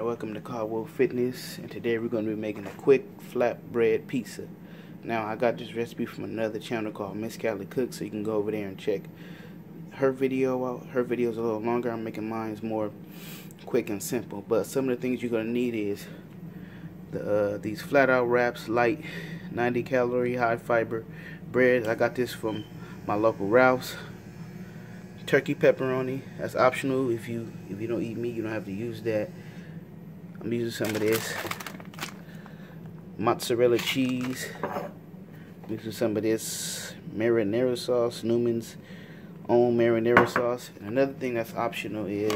Alright, welcome to Caldwell Fitness, and today we're going to be making a quick flatbread pizza. Now, I got this recipe from another channel called Miss Callie Cooks, so you can go over there and check her video out. Her video's a little longer, I'm making mine more quick and simple. But some of the things you're going to need is the, uh, these Flatout wraps, light, 90 calorie, high fiber bread. I got this from my local Ralph's turkey pepperoni. That's optional. If you if you don't eat meat, you don't have to use that. I'm using some of this mozzarella cheese. I'm using some of this marinara sauce, Newman's own marinara sauce. And another thing that's optional is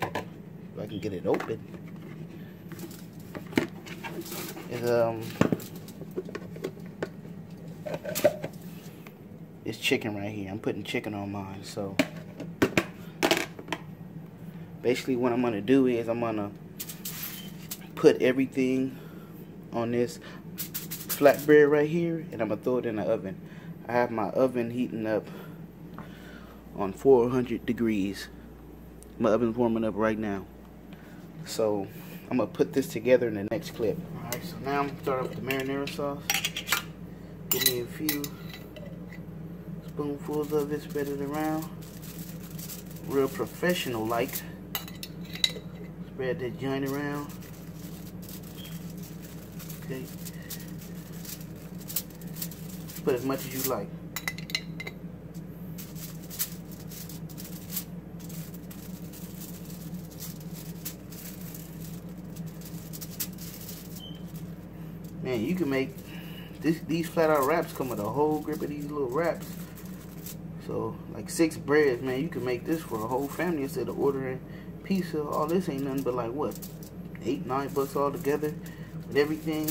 if I can get it open. Is um it's chicken right here. I'm putting chicken on mine, so basically what I'm gonna do is I'm gonna put everything on this flatbread right here and I'm gonna throw it in the oven. I have my oven heating up on 400 degrees. My oven's warming up right now. So I'm gonna put this together in the next clip. Alright so now I'm gonna start off with the marinara sauce. Give me a few spoonfuls of it spread it around. Real professional like Spread that joint around. Okay. Put as much as you like. Man, you can make this, these Flatout wraps come with a whole grip of these little wraps. So, like six breads, man, you can make this for a whole family instead of ordering pizza, all this ain't nothing but like what, eight, nine bucks all together with everything.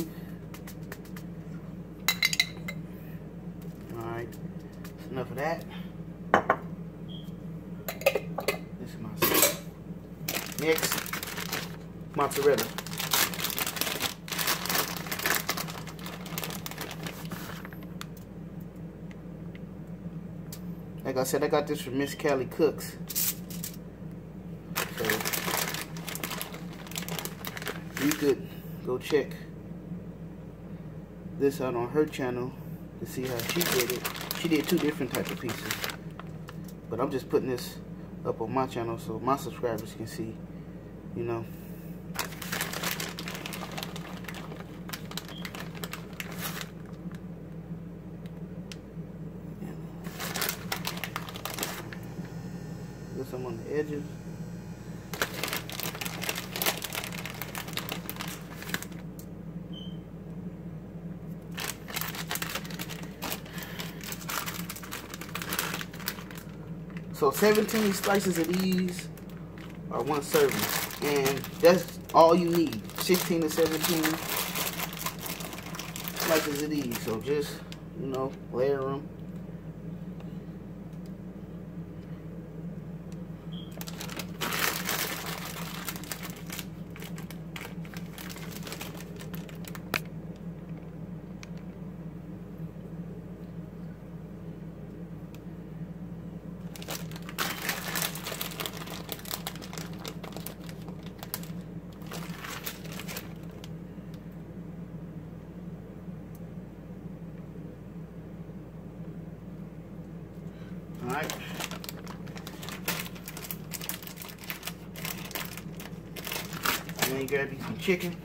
Alright, that's enough of that. This is my sauce. Next, mozzarella. Like I said, I got this from Miss Callie Cooks. So you could go check this out on her channel to see how she did it. She did two different type of pieces. But I'm just putting this up on my channel so my subscribers can see, you know. Get some on the edges. So 17 slices of these are one serving. And that's all you need. 16 to 17 slices of these. So just, you know, layer them. Alright. And then grab you some chicken.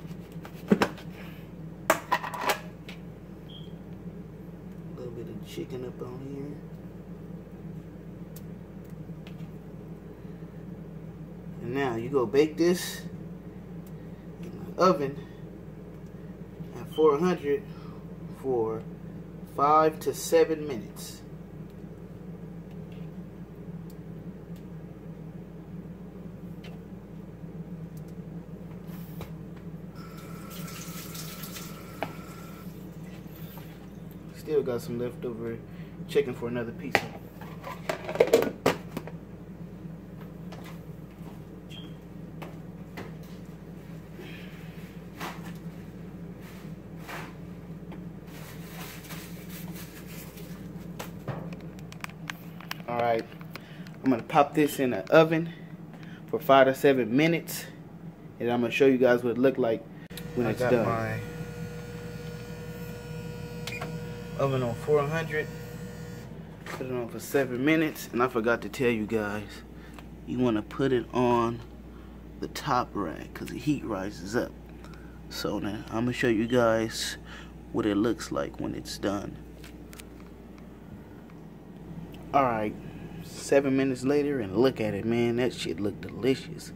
A little bit of chicken up on here. And now you go bake this in the oven at 400 for five to seven minutes. Got some leftover chicken for another pizza. Alright, I'm gonna pop this in the oven for five to seven minutes and I'm gonna show you guys what it looked like when I it's done. My oven on 400. Put it on for seven minutes, and I forgot to tell you guys, you want to put it on the top rack because the heat rises up. So now I'm gonna show you guys what it looks like when it's done. Alright, seven minutes later and look at it, man. That shit look delicious.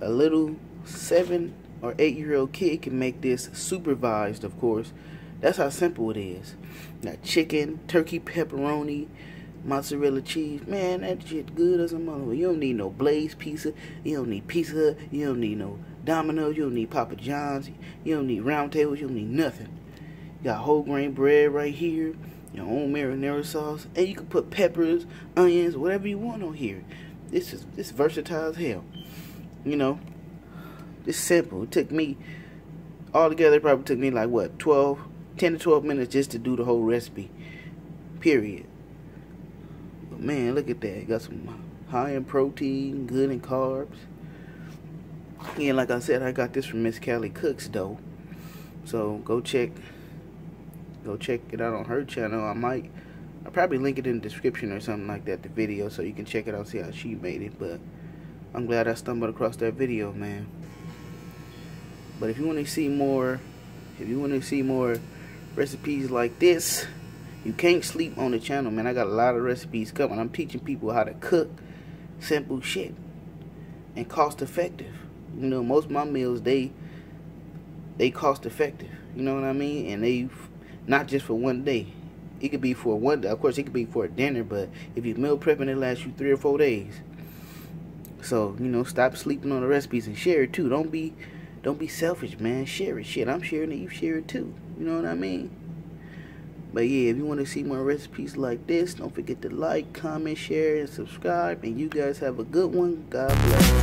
A little seven or eight year old kid can make this supervised, of course. That's how simple it is. Got chicken, turkey, pepperoni, mozzarella cheese. Man, that shit good as a mother. You don't need no Blaze pizza. You don't need Pizza Hut. You don't need no Domino's. You don't need Papa John's. You don't need round tables. You don't need nothing. You got whole grain bread right here your own marinara sauce, and you can put peppers, onions, whatever you want on here. This is this versatile as hell. You know, it's simple. It took me all together. It probably took me like what 12, 10 to twelve minutes just to do the whole recipe. Period. But man, look at that. Got some high in protein, good in carbs. And like I said, I got this from Miss Callie Cooks though. So go check go check it out on her channel. I might, I'll probably link it in the description or something like that, the video, so you can check it out, and see how she made it. But I'm glad I stumbled across that video, man. But if you want to see more, if you want to see more recipes like this, you can't sleep on the channel, man. I got a lot of recipes coming. I'm teaching people how to cook simple shit and cost effective. You know, most of my meals they they cost effective. You know what I mean? And they not just for one day. It could be for one day. Of course, it could be for a dinner, but if you meal prepping, it lasts you three or four days. So you know, stop sleeping on the recipes and share it too. Don't be, don't be selfish, man. Share it. Shit, I'm sharing it. You share it too. You know what I mean? But yeah, if you want to see more recipes like this, don't forget to like, comment, share, and subscribe. And you guys have a good one. God bless.